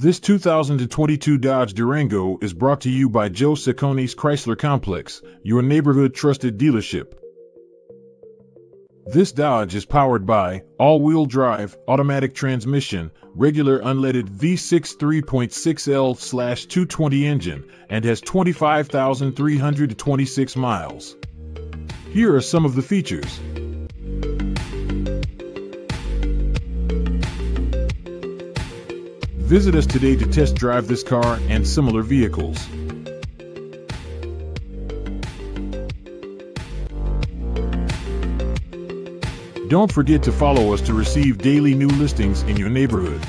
This 2022 Dodge Durango is brought to you by Joe Cecconi's Chrysler Complex, your neighborhood trusted dealership. This Dodge is powered by all-wheel drive, automatic transmission, regular unleaded V6 3.6L/220 engine, and has 25,326 miles. Here are some of the features. Visit us today to test drive this car and similar vehicles. Don't forget to follow us to receive daily new listings in your neighborhood.